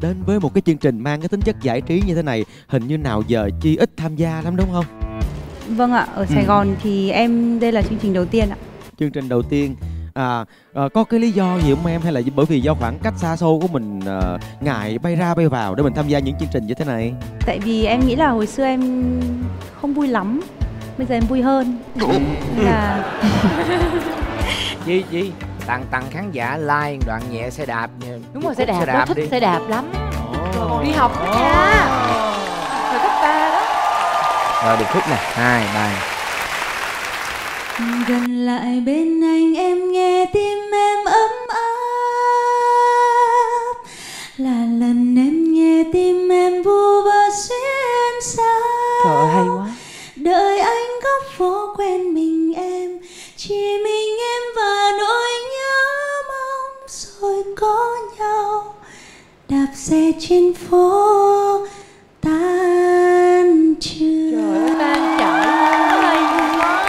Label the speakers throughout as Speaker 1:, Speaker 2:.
Speaker 1: đến với một cái chương trình mang cái tính chất giải trí như thế này hình như nào giờ chi ít tham gia lắm đúng không
Speaker 2: Vâng ạ, ở Sài
Speaker 1: Ừ.
Speaker 2: Gòn thì em đây là chương trình đầu tiên ạ.
Speaker 1: chương trình đầu tiên à, à, có cái lý do gì không em hay là bởi vì do khoảng cách xa xôi của mình à, ngại bay ra bay vào để mình tham gia những chương trình như thế này
Speaker 2: Tại vì em nghĩ là hồi xưa em không vui lắm, bây giờ em vui hơn. Là
Speaker 3: Chi Chi Tặng tặng khán giả like đoạn nhẹ xe đạp nha.
Speaker 4: đúng rồi xe đạp, nó thích xe đạp lắm. Còn đi học nữa nha. Thời cấp ba đó.
Speaker 3: Rồi được khúc nè. Hai ba
Speaker 2: gần lại bên anh em nghe tim em ấm áp. Là lần em nghe tim em vu vơ xuyên xa.
Speaker 4: Trời ơi hay quá.
Speaker 2: Đợi anh góc phố quen xe trên phố tan
Speaker 4: trời ơi
Speaker 2: trường
Speaker 4: hay quá.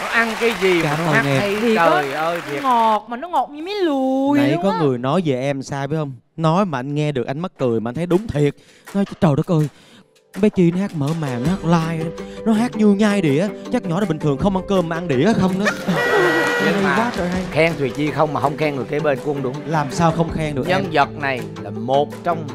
Speaker 3: Nó ăn cái gì mà
Speaker 1: Cảm
Speaker 3: nó
Speaker 1: ơn
Speaker 3: hát hay?
Speaker 4: Thì có-
Speaker 3: Trời ơi thiệt.
Speaker 4: ngọt mà nó ngọt như miếng lùi
Speaker 1: nãy có
Speaker 4: á.
Speaker 1: người nói về em sai phải không? Nói mà anh nghe được anh mắc cười mà anh thấy đúng thiệt. Nói trời đất ơi bé chi nó hát mở màn nó hát live nó hát như nhai đĩa chắc nhỏ đó bình thường không ăn cơm mà ăn đĩa không đó
Speaker 3: Nhưng mà- Khen Thùy Chi không mà không khen người kế bên cũng đúng.
Speaker 1: Làm sao không khen được em?
Speaker 3: Nhân vật này là một trong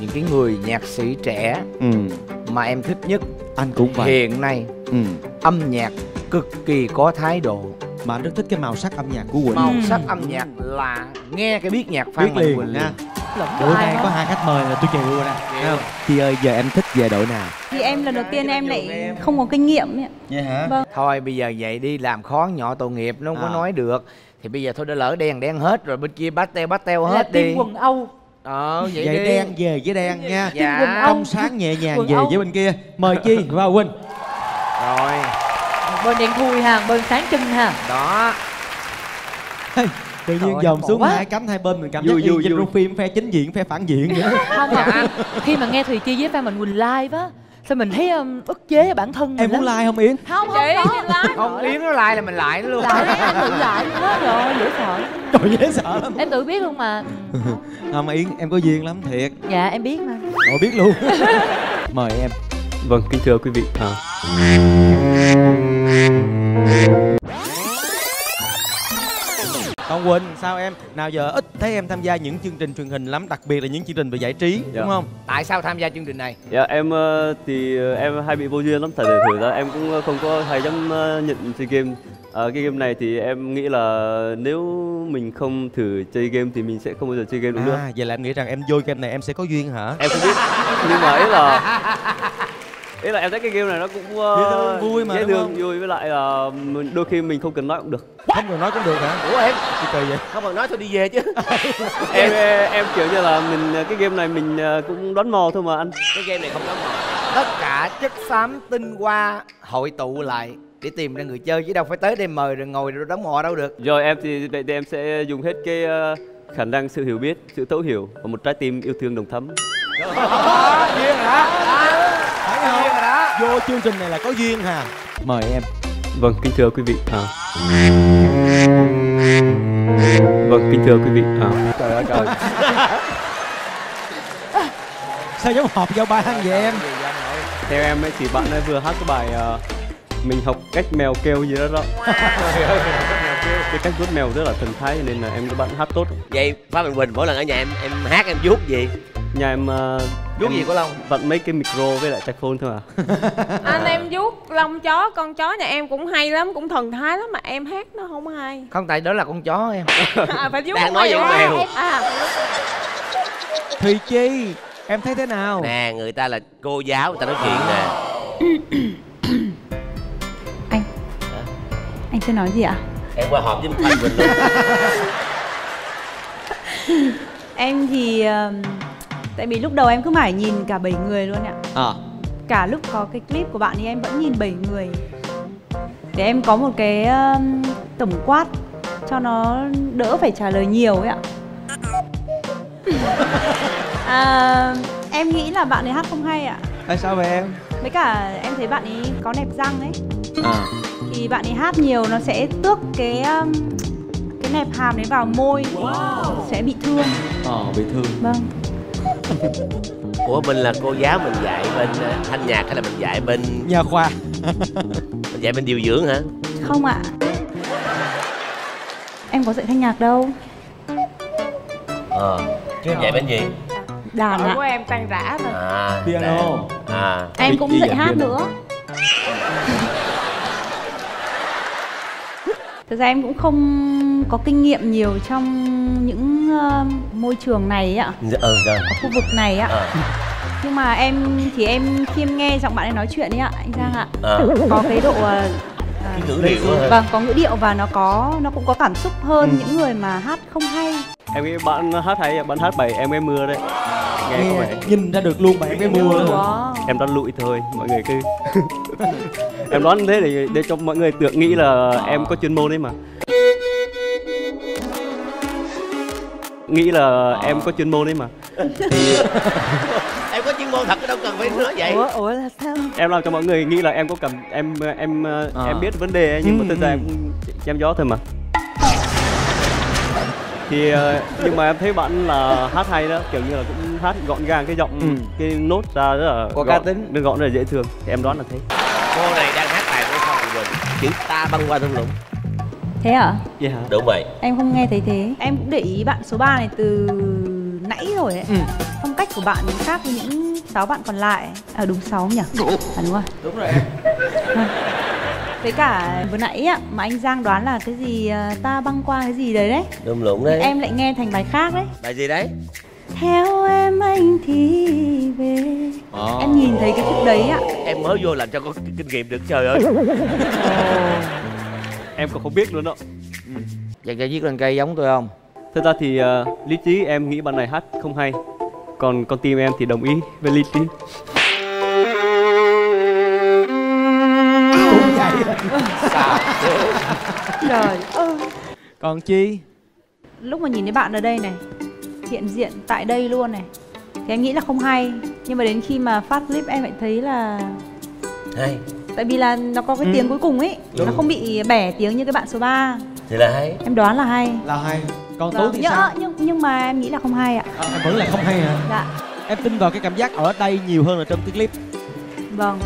Speaker 3: những cái người nhạc sĩ trẻ
Speaker 1: ừ.
Speaker 3: mà em thích nhất.
Speaker 1: Anh cũng vậy.
Speaker 3: Hiện nay
Speaker 1: ừ.
Speaker 3: âm nhạc cực kỳ có thái độ.
Speaker 1: Mà anh rất thích cái màu sắc âm nhạc của quỳnh.
Speaker 3: Màu
Speaker 4: Ừ.
Speaker 3: sắc âm nhạc là nghe cái biết nhạc Phan
Speaker 1: biết
Speaker 3: Mạnh
Speaker 1: liền
Speaker 3: Quỳnh
Speaker 1: nha
Speaker 4: lẫn
Speaker 1: bữa nay có hai khách mời là tôi chịu rồi nè không? chị ơi giờ em thích về đội nào?
Speaker 2: Thì em lần đầu tiên em lại không có kinh nghiệm
Speaker 1: vậy hả?
Speaker 2: Vâng.
Speaker 3: thôi bây giờ vậy đi làm khó nhỏ tội nghiệp nó không
Speaker 1: À.
Speaker 3: có nói được. Thì bây giờ thôi đã lỡ đen đen hết rồi bên kia bắt teo bắt teo
Speaker 4: là
Speaker 3: hết
Speaker 4: team
Speaker 3: đi.
Speaker 4: quần âu.
Speaker 3: Ờ vậy,
Speaker 1: vậy
Speaker 3: đi.
Speaker 1: đen về với đen nha.
Speaker 3: Dạ.
Speaker 4: quần
Speaker 1: trong sáng nhẹ nhàng
Speaker 4: Quần
Speaker 1: về
Speaker 4: âu.
Speaker 1: với bên kia. Mời chi? Vào quỳnh.
Speaker 3: Rồi.
Speaker 4: Bên đen thui ha bên sáng trưng ha
Speaker 3: đó
Speaker 1: tự nhiên dòm xuống hai cánh hai bên mình cảm giác
Speaker 5: Vui, vui,
Speaker 1: trong phim phe chính diện phe phản diện vậy
Speaker 4: không mà khi mà nghe thùy chi với phan mạnh quỳnh live á sao mình thấy um, ức chế bản thân mình
Speaker 1: em muốn
Speaker 4: lắm.
Speaker 1: like không yến?
Speaker 4: Không không có
Speaker 3: không. Yến nó like là mình lại nó luôn.
Speaker 4: Lại em tự lại luôn á. Rồi dễ sợ.
Speaker 1: Trời dễ sợ lắm.
Speaker 4: Em tự biết luôn mà.
Speaker 1: Không mà yến em có duyên lắm thiệt.
Speaker 4: Dạ em biết mà.
Speaker 1: Ôi biết luôn. Mời em.
Speaker 5: Vâng, kính thưa quý vị. À,
Speaker 1: Còn Quỳnh sao em nào giờ ít thấy em tham gia những chương trình truyền hình lắm đặc biệt là những chương trình về giải trí
Speaker 5: Dạ.
Speaker 1: đúng không
Speaker 3: tại sao tham gia chương trình này
Speaker 5: dạ, em ờ, thì ờ, em hay bị vô duyên lắm. Thật sự thử ra em cũng ờ, không có hay dám nhận chơi game. Ờ, cái game này thì em nghĩ là nếu mình không thử chơi game thì mình sẽ không bao giờ chơi game được nữa.
Speaker 1: à vậy là em nghĩ rằng em vô game này em sẽ có duyên hả
Speaker 5: Em không biết. Nhưng mà ý là ý là em thấy cái game này nó cũng ờ,
Speaker 1: Dễ thương, vui mà,
Speaker 5: dễ
Speaker 1: đúng
Speaker 5: thương
Speaker 1: không?
Speaker 5: vui với lại là mình- đôi khi mình không cần nói cũng được.
Speaker 1: không cần nói cũng được hả
Speaker 3: ủa em
Speaker 1: Gì kỳ vậy
Speaker 3: không cần nói thôi đi về chứ
Speaker 5: em em kiểu như là mình cái game này mình ờ, cũng đoán mò thôi mà anh.
Speaker 3: cái game này không có màu tất cả chất xám tinh hoa hội tụ lại để tìm ra người chơi chứ đâu phải tới đây mời rồi ngồi rồi đóng mò đâu được
Speaker 5: Rồi em thì vậy thì em sẽ dùng hết cái ờ, khả năng sự hiểu biết, sự thấu hiểu và một trái tim yêu thương đồng thắm.
Speaker 3: duyên rồi đó
Speaker 1: thấy không
Speaker 3: duyên rồi đó
Speaker 1: vô chương trình này là có duyên hà mời em
Speaker 5: Vâng, kính thưa quý vị. À. Vâng, kính thưa quý vị. À.
Speaker 1: trời ơi trời sao giống họp giao ban vậy em
Speaker 5: Theo em ấy thì bạn ấy vừa hát cái bài ờ, mình học cách mèo kêu gì đó đó. cái cách vuốt mèo rất là thần thái nên là em các bạn hát tốt.
Speaker 6: vậy Phan Mạnh Quỳnh mỗi lần ở nhà em em hát em vuốt gì
Speaker 5: Nhà em uh,
Speaker 3: vuốt gì của long?
Speaker 5: vặn mấy cái micro với lại phone thôi à.
Speaker 7: anh em vuốt lông chó con chó nhà em cũng hay lắm cũng thần thái lắm mà em hát nó không hay.
Speaker 3: Không tại đó là con chó em.
Speaker 7: À, phải vuốt
Speaker 6: Đang nói
Speaker 7: à,
Speaker 6: mèo.
Speaker 7: à.
Speaker 1: Thùy chi em thấy thế nào?
Speaker 6: Nè người ta là cô giáo người ta nói chuyện nè.
Speaker 2: Anh. Anh chưa nói gì ạ?
Speaker 6: em qua họp với Phan Quỳnh luôn.
Speaker 2: Em thì um, Tại vì lúc đầu em cứ mãi nhìn cả 7 người luôn ạ.
Speaker 1: À.
Speaker 2: Cả lúc có cái clip của bạn thì em vẫn nhìn 7 người. Để em có một cái um, tổng quát Cho nó đỡ phải trả lời nhiều ấy ạ. À, Em nghĩ là bạn ấy hát không hay ạ.
Speaker 1: Tại sao vậy em?
Speaker 2: Với cả em thấy bạn ấy có nẹp răng ấy.
Speaker 1: À.
Speaker 2: Thì bạn ấy hát nhiều nó sẽ tước cái um, Cái nẹp hàm đấy vào môi. Sẽ bị thương.
Speaker 1: Ờ bị thương.
Speaker 2: Vâng
Speaker 6: ủa mình là cô giáo mình dạy bên ờ, thanh nhạc hay là mình dạy bên?
Speaker 1: Nha khoa.
Speaker 6: Mình dạy bên điều dưỡng hả?
Speaker 2: Không ạ. Em có dạy thanh nhạc đâu.
Speaker 6: Ờ chứ em dạy bên gì?
Speaker 2: Đàn ạ.
Speaker 7: của em tan rã rồi
Speaker 6: à
Speaker 1: Piano.
Speaker 6: à.
Speaker 2: Em cũng dạy hát nữa. Thực ra em cũng không có kinh nghiệm nhiều trong những ờ, môi trường này ạ.
Speaker 6: Dạ, ờ rồi
Speaker 2: Ở khu vực này ạ.
Speaker 6: Ờ.
Speaker 2: Nhưng mà em thì em khi em nghe giọng bạn ấy nói chuyện ấy ạ Anh Giang ạ.
Speaker 6: Ờ.
Speaker 2: Có cái độ ờ,
Speaker 6: cái ngữ điệu
Speaker 2: Vâng, có ngữ điệu và nó có nó cũng có cảm xúc hơn
Speaker 1: Ừ.
Speaker 2: những người mà hát không hay.
Speaker 5: Em nghĩ bạn hát hay bạn hát bài em em mưa đấy. Nghe có vẻ
Speaker 1: nhìn ra được luôn bạn cái mua đó
Speaker 2: Wow.
Speaker 5: em đoán lụi thôi mọi người cứ em đoán thế để để cho mọi người tưởng nghĩ là em có chuyên môn đấy mà nghĩ là em có chuyên môn đấy mà thì
Speaker 6: em có chuyên môn thật đâu cần phải nói vậy
Speaker 4: ủa ủa là sao
Speaker 5: em làm cho mọi người nghĩ là em có cầm em em
Speaker 1: À.
Speaker 5: em biết vấn đề ấy, nhưng mà thực ra
Speaker 1: ừ.
Speaker 5: em cũng chém gió thôi mà thì nhưng mà em thấy bạn là hát hay đó kiểu như là cũng hát gọn gàng cái giọng
Speaker 1: Ừ.
Speaker 5: cái nốt ra rất là
Speaker 3: Có
Speaker 5: gọn,
Speaker 3: cá tính.
Speaker 5: rất gọn rất là dễ thương thì em đoán là thế
Speaker 6: cô này đang hát bài của Phan Quỳnh chữ ta băng qua thung lũng
Speaker 2: Thế à?
Speaker 5: yeah.
Speaker 6: đúng vậy.
Speaker 2: Em không nghe thấy thế. Em cũng để ý bạn số 3 này từ nãy rồi ấy.
Speaker 1: Ừ.
Speaker 2: Phong cách của bạn khác với những 6 bạn còn lại. À đúng 6 nhỉ? À đúng rồi.
Speaker 1: Đúng rồi em.
Speaker 2: Với cả vừa nãy á, mà anh Giang đoán là cái gì à, ta băng qua cái gì đấy đấy.
Speaker 6: Thung lũng đấy.
Speaker 2: Em lại nghe thành bài khác đấy.
Speaker 6: Bài gì đấy?
Speaker 2: Theo em anh thì về. Em nhìn thấy cái khúc đấy ạ
Speaker 6: em mới vô làm cho có kinh nghiệm được trời ơi
Speaker 5: em còn không biết luôn đó.
Speaker 3: Dàn cho viết lên cây giống tôi không?
Speaker 5: Thực ra thì ờ, lý trí em nghĩ bạn này hát không hay. Còn con tim em thì đồng ý với lý trí.
Speaker 1: Vậy
Speaker 2: Trời ơi.
Speaker 1: Còn chi?
Speaker 2: Lúc mà nhìn thấy bạn ở đây này Hiện diện tại đây luôn này Thì em nghĩ là không hay. Nhưng mà đến khi mà phát clip em lại thấy là
Speaker 6: hay
Speaker 2: Tại vì là nó có cái
Speaker 1: Ừ.
Speaker 2: tiếng cuối cùng ấy Nó
Speaker 6: Đúng.
Speaker 2: không bị bẻ tiếng như cái bạn số 3
Speaker 6: thì là hay.
Speaker 2: Em đoán là hay.
Speaker 1: Là hay. Còn Tú
Speaker 2: Vâng,
Speaker 1: thì
Speaker 2: nhưng,
Speaker 1: sao?
Speaker 2: nhưng, nhưng mà em nghĩ là không hay ạ.
Speaker 1: À, Em vẫn là không hay hả?
Speaker 2: Dạ.
Speaker 1: Em tin vào cái cảm giác ở đây nhiều hơn là trong cái clip.
Speaker 2: Vâng.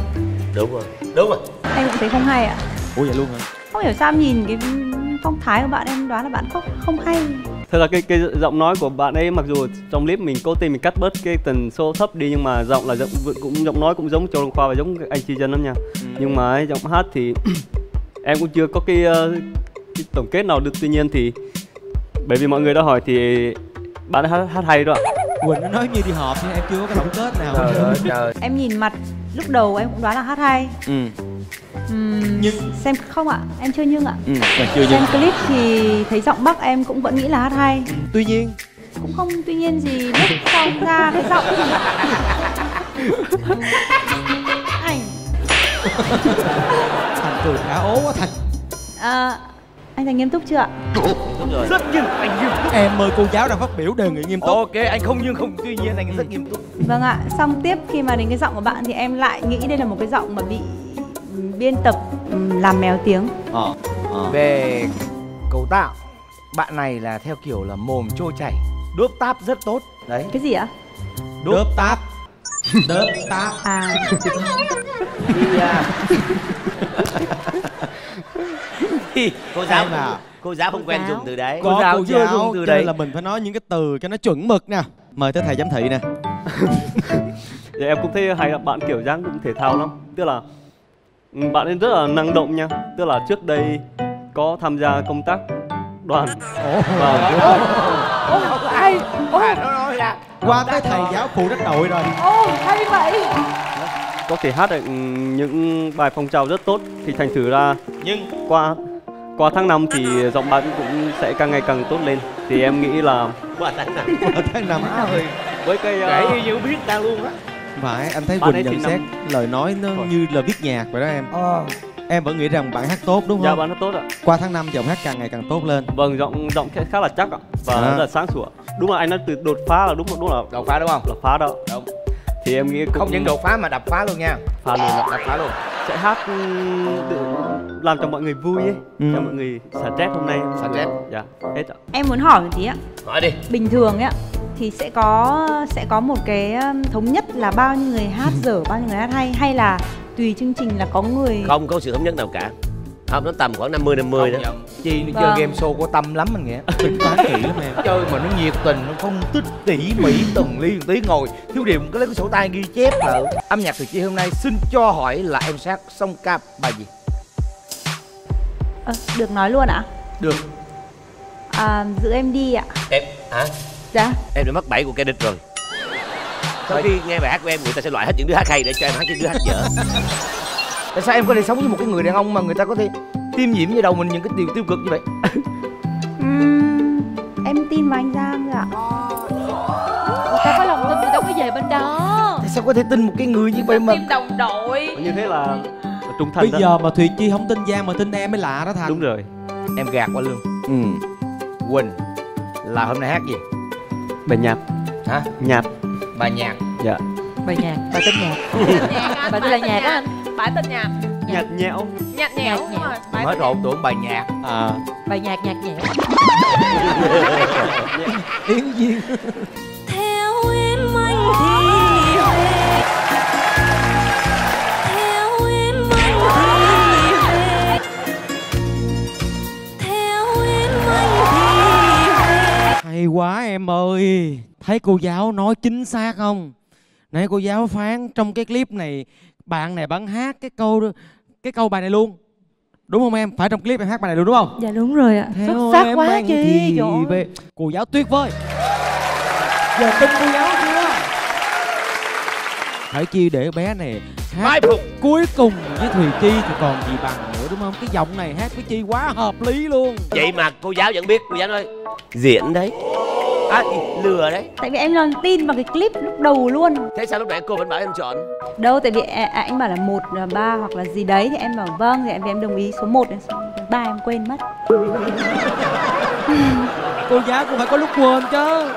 Speaker 6: Đúng rồi đúng rồi.
Speaker 2: Em cũng thấy không hay ạ.
Speaker 1: Ủa vậy luôn hả?
Speaker 2: Không hiểu sao em nhìn cái phong thái của bạn em đoán là bạn không không hay
Speaker 5: Thật là cái cái giọng nói của bạn ấy mặc dù trong clip mình cố tình mình cắt bớt cái tần số thấp đi nhưng mà giọng là giọng cũng giọng nói cũng giống Châu Long Khoa và giống anh Chi Dân lắm nha. Nhưng mà ấy, giọng hát thì em cũng chưa có cái, ờ, cái tổng kết nào được. Tuy nhiên thì bởi vì mọi người đã hỏi thì bạn ấy hát, hát hay đó ạ.
Speaker 1: Quỳnh nó nói như đi họp nhưng em chưa có cái tổng kết nào.
Speaker 3: Trời ơi trời.
Speaker 2: Em nhìn mặt lúc đầu em cũng đoán là hát hay.
Speaker 1: Ừ
Speaker 2: Ừm,
Speaker 1: Nhưng-
Speaker 2: Xem không ạ, em chưa nhưng ạ.
Speaker 1: Ừ mà chưa
Speaker 2: Xem
Speaker 1: nhưng
Speaker 2: clip thì thấy giọng Bắc em cũng vẫn nghĩ là hát hay.
Speaker 1: Tuy nhiên.
Speaker 2: Cũng không tuy nhiên gì lúc xong ra cái giọng. Ảnh
Speaker 1: Thành cười khá ố quá Thành.
Speaker 2: À, Anh Thành nghiêm túc chưa ạ?
Speaker 6: đúng rồi.
Speaker 3: rất nghiêm anh nghiêm túc.
Speaker 1: Em mời cô giáo đang phát biểu đề nghị nghiêm túc.
Speaker 3: Ok anh không nhưng không tuy nhiên anh rất nghiêm túc.
Speaker 2: Vâng ạ, xong tiếp khi mà đến cái giọng của bạn thì em lại nghĩ đây là một cái giọng mà bị biên tập làm mèo tiếng
Speaker 1: Ờ Ờ
Speaker 3: về cấu tạo bạn này là theo kiểu là mồm trôi chảy đốp táp rất tốt đấy
Speaker 2: Cái gì ạ?
Speaker 1: Đớp táp Đớp táp
Speaker 2: À,
Speaker 3: Thì, à,
Speaker 6: cô giáo
Speaker 1: à.
Speaker 6: cô giáo không quen
Speaker 2: giáo.
Speaker 6: dùng từ đấy
Speaker 3: Cô
Speaker 1: Có
Speaker 3: giáo
Speaker 1: cô
Speaker 3: chưa
Speaker 1: giáo
Speaker 3: dùng từ
Speaker 1: cho
Speaker 3: đấy.
Speaker 1: nên là mình phải nói những cái từ cho nó chuẩn mực nè Mời tới thầy giám thị nè
Speaker 5: Thì em cũng thấy hay là bạn kiểu dáng cũng thể thao lắm. Tức là bạn ấy rất là năng động nha. Tức là trước đây có tham gia công tác đoàn. Và
Speaker 3: ai à, nó nói là
Speaker 1: Qua tới thầy giáo phụ trách đội rồi.
Speaker 2: Ô hay vậy.
Speaker 5: Có thể hát được ừ, những bài phong trào rất tốt thì thành thử ra
Speaker 6: nhưng
Speaker 5: qua qua tháng năm thì giọng bạn cũng sẽ càng ngày càng tốt lên. Thì em nghĩ là
Speaker 6: qua tháng nào
Speaker 1: Qua tháng năm.
Speaker 5: Với cái ờ,
Speaker 3: kể như biết ta luôn á
Speaker 1: Phải anh thấy Quỳnh nhận xét
Speaker 5: năm-
Speaker 1: lời nói nó
Speaker 5: Rồi.
Speaker 1: như là viết nhạc vậy đó em.
Speaker 3: Ờ.
Speaker 1: Em vẫn nghĩ rằng bạn hát tốt đúng
Speaker 5: dạ
Speaker 1: không?
Speaker 5: bạn rất tốt ạ.
Speaker 1: Qua tháng năm giọng hát càng ngày càng tốt lên.
Speaker 5: Vâng giọng giọng khá- khá là chắc ạ. Và
Speaker 1: À.
Speaker 5: rất là sáng sủa. Đúng là anh nói từ đột phá là đúng đúng là
Speaker 3: đột phá đúng không?
Speaker 5: Là phá đó.
Speaker 3: Đúng.
Speaker 5: Thì em nghĩ cũng
Speaker 3: không những đột phá mà đập phá luôn nha.
Speaker 5: Phá luôn
Speaker 3: đập phá luôn.
Speaker 5: Sẽ hát ừ, làm cho mọi người vui ấy.
Speaker 1: Ừ.
Speaker 5: cho mọi người xả stress hôm nay.
Speaker 3: Xả stress.
Speaker 5: dạ hết ạ.
Speaker 2: Em muốn hỏi một tí ạ.
Speaker 6: Hỏi đi.
Speaker 2: Bình thường ấy ạ thì sẽ có sẽ có một cái thống nhất là bao nhiêu người hát dở bao nhiêu người hát hay hay là tùy chương trình là có người
Speaker 6: không có sự thống nhất nào cả. Không nó tầm khoảng 50 50 đó.
Speaker 3: chi nó
Speaker 2: Vâng.
Speaker 3: chơi game show có tâm lắm anh nghĩa
Speaker 1: tính toán kỹ lắm em.
Speaker 3: Chơi mà nó nhiệt tình nó phân tích tỉ mỉ từng ly từng tí ngồi. Thiếu điểm có lấy cái sổ tay ghi chép là âm nhạc từ chi hôm nay xin cho hỏi là em sát song ca bài gì?
Speaker 2: Ờ, được nói luôn ạ.
Speaker 3: Được.
Speaker 2: À, giữ em đi ạ.
Speaker 6: Em hả
Speaker 2: dạ.
Speaker 6: Em đã mắc bẫy của kẻ địch rồi. Sau khi nghe bài hát của em người ta sẽ loại hết những đứa hát hay để cho em hát những đứa hát dở.
Speaker 3: Tại sao em có thể sống với một cái người đàn ông mà người ta có thể tiêm nhiễm vào đầu mình những cái điều tiêu cực như vậy?
Speaker 2: Em tin vào anh Giang rồi ạ.
Speaker 4: Người ta có lòng tin thì đâu có về bên đó.
Speaker 3: Tại sao có thể tin một cái người như vậy mà
Speaker 7: Team đồng đội.
Speaker 5: Như thế là trung thành
Speaker 1: bây
Speaker 5: đó.
Speaker 1: giờ mà thùy chi không tin giang mà tin em mới lạ đó thành.
Speaker 5: Đúng rồi.
Speaker 3: Em gạt qua lương.
Speaker 1: Ừ.
Speaker 3: Quỳnh là hôm nay hát gì
Speaker 5: bài nhạc.
Speaker 3: Hả?
Speaker 5: Nhạc.
Speaker 3: Bài nhạc.
Speaker 5: Dạ.
Speaker 4: Bài nhạc bài tên nhạc. Bài tên là nhạc á anh.
Speaker 7: Bài tên nhạc.
Speaker 5: Nhạc nhẽo.
Speaker 7: Nhạc nhẽo đúng rồi. Bài
Speaker 3: mới trộn tưởng bài nhạc.
Speaker 1: À.
Speaker 4: Bài nhạc nhạc nhẽo.
Speaker 1: Yến viên hay quá em ơi. Thấy cô giáo nói chính xác không? Nãy cô giáo phán trong cái clip này bạn này bạn hát cái câu cái câu bài này luôn. Đúng không em? Phải trong clip em hát bài này luôn đúng không?
Speaker 2: Dạ đúng rồi ạ.
Speaker 1: Theo
Speaker 4: sắc
Speaker 1: em
Speaker 4: quá ơi.
Speaker 1: về cô giáo tuyệt vời. Giờ tin cô giáo chưa? Phải chi để bé này hát
Speaker 6: mai phục.
Speaker 1: cuối cùng với thùy chi thì còn gì bằng đúng không? Cái giọng này hát với chi quá hợp lý luôn.
Speaker 6: Vậy mà cô giáo vẫn biết cô giáo nói diễn đấy. À, lừa đấy.
Speaker 2: Tại vì em còn tin vào cái clip lúc đầu luôn.
Speaker 6: Thế sao lúc nãy cô vẫn bảo em chọn?
Speaker 2: Đâu tại vì à, à, anh bảo là một là ba hoặc là gì đấy thì em bảo vâng thì em, vì em đồng ý số 1 đến số ba em quên mất.
Speaker 1: Cô giáo cũng phải có lúc quên chứ.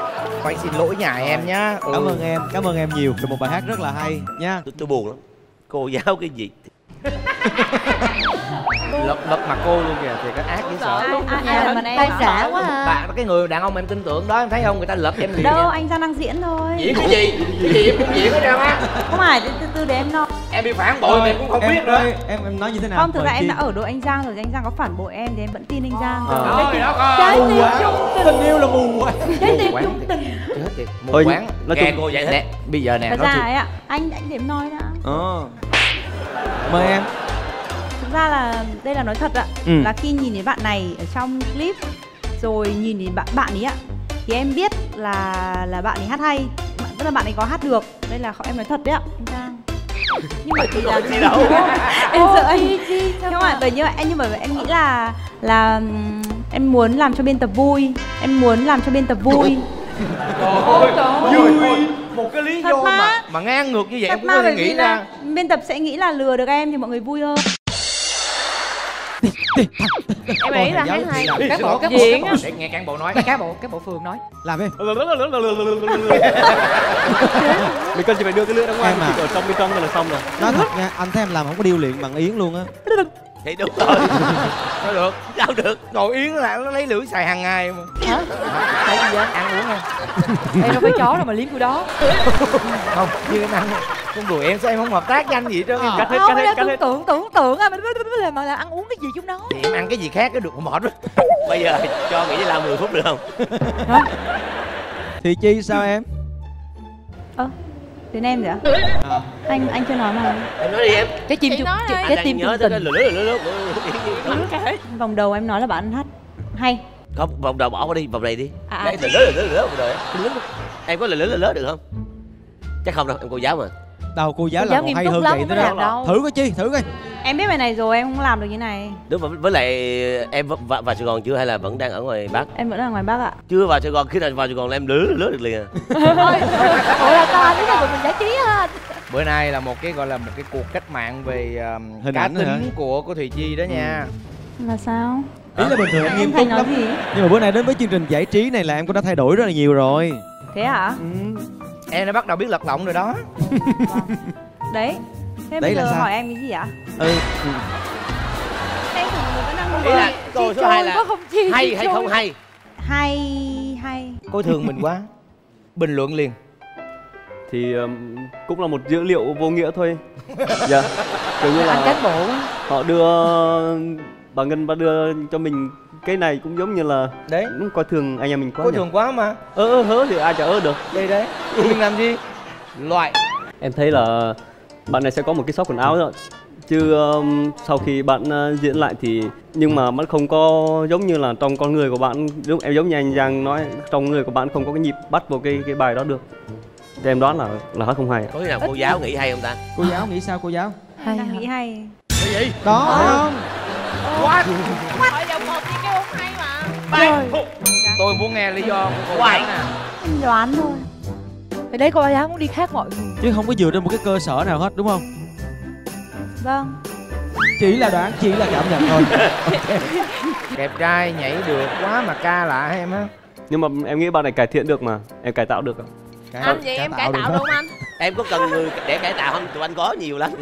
Speaker 3: Phải xin lỗi nhà em nhá. Ừ.
Speaker 1: cảm ơn em cảm ơn em nhiều được một bài hát rất là hay nha.
Speaker 6: Tôi, tôi buồn lắm. Cô giáo cái gì
Speaker 3: lật lật mặt cô luôn kìa thì cái ác dễ sợ.
Speaker 2: Mình em
Speaker 4: tay xả quá. À
Speaker 3: bạn cái người đàn ông em tin tưởng đó em thấy không? Người ta lật em liền
Speaker 2: đâu anh Giang đang diễn thôi.
Speaker 3: Diễn cái gì? Cái gì em cũng diễn hết trơn á.
Speaker 2: Không phải từ từ, để em nói.
Speaker 3: Em bị phản bội mà em cũng không
Speaker 1: em
Speaker 3: biết nữa.
Speaker 1: em em nói như thế nào?
Speaker 2: Không thực ra em đã ở đội anh Giang rồi anh Giang có phản bội em thì em vẫn tin anh Giang.
Speaker 1: Mù
Speaker 2: tim
Speaker 1: quáng
Speaker 2: chung
Speaker 1: tình. Yêu là mù quáng
Speaker 2: trái tim chung tình.
Speaker 3: chết tiệt một
Speaker 5: Thôi,
Speaker 3: quán
Speaker 5: nói
Speaker 6: nghe
Speaker 5: chung-
Speaker 6: cô vậy hết.
Speaker 3: nè. Bây giờ nè nói
Speaker 2: ra ấy ạ anh anh để em nói đã.
Speaker 1: Ờ. Mời em
Speaker 2: thực ra là đây là nói thật ạ
Speaker 1: Ừ.
Speaker 2: là khi nhìn đến bạn này ở trong clip rồi nhìn đến bạn bạn ấy ạ thì em biết là là bạn ấy hát hay Bạn- tức là bạn ấy có hát được. Đây là em nói thật đấy ạ. Anh Giang. Nhưng mà chỉ là
Speaker 6: gì đâu.
Speaker 2: Em sợ anh. Nhưng mà bởi như vậy em nhưng mà em nghĩ là là em muốn làm cho biên tập vui em muốn làm cho biên tập vui.
Speaker 3: vui. Một cái lý
Speaker 2: Thật
Speaker 3: do
Speaker 2: mà.
Speaker 3: mà mà ngang ngược như vậy em cũng có thể nghĩ
Speaker 2: là
Speaker 3: ra.
Speaker 2: biên tập sẽ nghĩ là lừa được em thì mọi người vui hơn
Speaker 7: Em nghĩ là hát hay
Speaker 4: các bộ các bộ
Speaker 7: Diễn á.
Speaker 3: để nghe cán bộ nói.
Speaker 4: Các bộ các bộ phường nói.
Speaker 1: Làm em
Speaker 5: mình cần chỉ phải đưa cái lưỡi ra ngoài
Speaker 1: Em à.
Speaker 5: chỉ ở trong bên trong là xong rồi.
Speaker 1: Nói thật nha anh thấy em làm không có điêu luyện bằng yến luôn á
Speaker 6: thì đúng rồi.
Speaker 3: Sao được?
Speaker 6: Sao được?
Speaker 3: Ngồi yến là nó lấy lưỡi xài hàng ngày mà.
Speaker 4: Hả? Tại gì vậy?
Speaker 3: Ăn uống nha
Speaker 4: em đâu phải chó đâu mà liếm của đó.
Speaker 3: Không như em ăn con đùa em sao em không hợp tác với anh gì hết trơn em
Speaker 5: cắt hết cắt hết cắt
Speaker 4: tưởng
Speaker 5: hết.
Speaker 4: tượng tưởng tượng à mình là mà là ăn uống cái gì chúng nó
Speaker 3: thì em ăn cái gì khác cái được mệt rồi
Speaker 6: bây giờ cho nghỉ làm 10 phút được không?
Speaker 1: Thì chi sao em?
Speaker 2: Ơ đến em rồi ạ
Speaker 1: à.
Speaker 2: anh anh chưa nói mà
Speaker 6: em nói đi em
Speaker 4: cái chim chung cái, cái tim chung
Speaker 6: tới cái
Speaker 4: tình
Speaker 6: lửa lửa lửa lửa
Speaker 2: vòng đầu em nói là bạn hát hay
Speaker 6: không vòng đầu bỏ qua đi vòng này đi
Speaker 2: À, à.
Speaker 6: Đấy, lửa lửa lửa lửa vòng đầu ấy. em có lửa lửa lửa được không chắc không đâu em cô giáo mà
Speaker 1: đâu cô giáo
Speaker 4: Cô
Speaker 1: là
Speaker 4: giáo
Speaker 1: còn
Speaker 4: nghiêm
Speaker 1: hay hơn vậy nữa
Speaker 4: đâu.
Speaker 1: thử coi chi thử coi
Speaker 2: em biết bài này rồi em không làm được như này.
Speaker 6: Đúng với, với lại em vào, vào sài gòn chưa hay là vẫn đang ở ngoài bắc?
Speaker 2: Em vẫn ở ngoài bắc ạ.
Speaker 6: Chưa vào sài gòn khi nào vào sài gòn là em lửa lửa được liền à.
Speaker 4: Ủa là ta biết là tụi mình giải trí ha
Speaker 3: bữa nay là một cái gọi là một cái cuộc cách mạng về um,
Speaker 1: Hình
Speaker 3: cá
Speaker 1: ảnh nữa hả?
Speaker 3: tính của của thùy chi đó nha.
Speaker 2: Là sao?
Speaker 1: Ý là bình thường em nghiêm túc lắm.
Speaker 2: gì?
Speaker 1: Nhưng mà bữa nay đến với chương trình giải trí này là em cũng đã thay đổi rất là nhiều rồi.
Speaker 2: Thế hả?
Speaker 1: Ừ.
Speaker 3: em đã bắt đầu biết lật lọng rồi đó.
Speaker 2: Đấy thế
Speaker 1: Đấy
Speaker 2: bây
Speaker 1: là
Speaker 2: giờ
Speaker 1: sao?
Speaker 2: hỏi em cái gì ạ?
Speaker 1: Ừ. ừ.
Speaker 2: em tưởng người vẫn đang
Speaker 6: ý là câu số hai là
Speaker 4: có không chi
Speaker 6: hay hay không hay?
Speaker 2: Hay hay.
Speaker 3: Coi thường mình quá. Bình luận liền.
Speaker 5: Thì ừm, cũng là một dữ liệu vô nghĩa thôi. Dạ. Kiểu như
Speaker 4: anh
Speaker 5: là
Speaker 4: cán bộ
Speaker 5: họ đưa bà ngân bà đưa cho mình cái này cũng giống như là
Speaker 3: đấy.
Speaker 5: Cũng coi thường anh em mình quá
Speaker 3: có
Speaker 5: nhỉ?
Speaker 3: thường quá mà.
Speaker 5: Ơ ơ hớ thì ai chả ơ được.
Speaker 3: Đây đấy. Mình làm gì? Loại.
Speaker 5: Em thấy là bạn này sẽ có một cái shop quần áo rồi. Chứ um, sau khi bạn uh, diễn lại thì nhưng mà มัน không có giống như là trong con người của bạn giống em giống như anh Giang nói trong người của bạn không có cái nhịp bắt vào cái cái bài đó được. Thì em đoán là là hát không hay ạ.
Speaker 6: có khi nào cô giáo nghĩ hay không ta?
Speaker 1: Cô giáo nghĩ sao cô giáo?
Speaker 4: Hay
Speaker 2: đang nghĩ hay.
Speaker 3: Cái gì?
Speaker 1: Đó phải không?
Speaker 3: Quá
Speaker 7: Hỏi giọng một kêu không hay mà.
Speaker 3: Tôi muốn nghe lý do của cô giáo nè
Speaker 2: anh đoán thôi
Speaker 4: thì đấy cô giáo cũng đi khác mọi người.
Speaker 1: Chứ không có dựa trên một cái cơ sở nào hết đúng không?
Speaker 2: Vâng.
Speaker 1: Chỉ là đoán chỉ là cảm nhận thôi.
Speaker 3: Đẹp trai nhảy được quá mà ca lạ em á
Speaker 5: nhưng mà em nghĩ bạn này cải thiện được mà em cải tạo được ạ.
Speaker 7: Anh vậy em cải tạo
Speaker 1: được
Speaker 7: luôn anh?
Speaker 6: Em có cần người để cải tạo không? Tụi anh có nhiều lắm